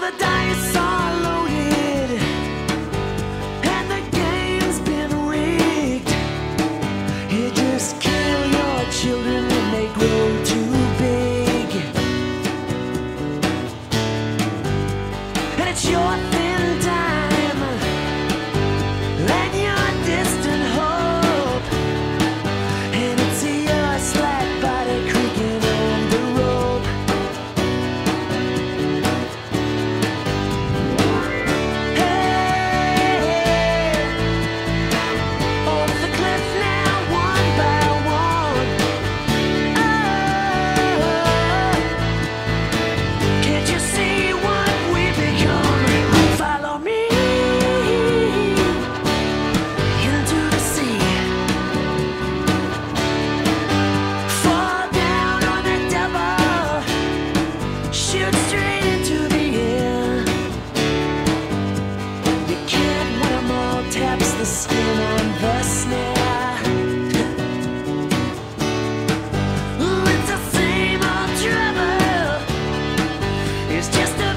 The dice song. It's just a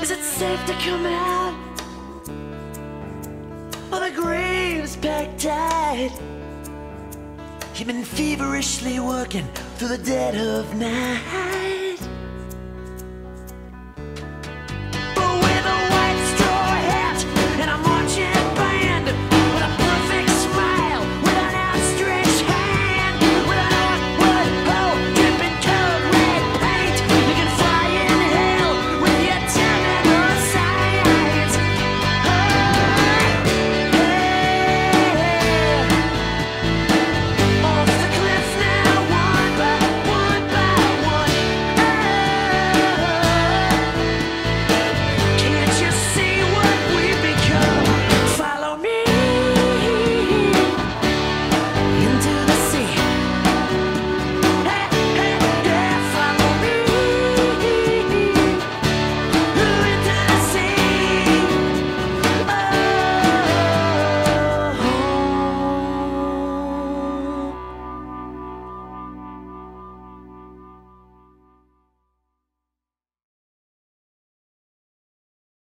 Is it safe to come out? While the grave's packed tight You've been feverishly working through the dead of night